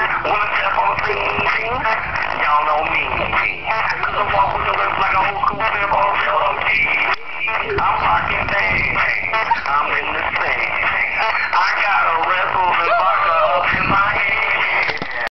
What's up, I'm Y'all know me.